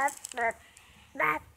blah, blah, blah.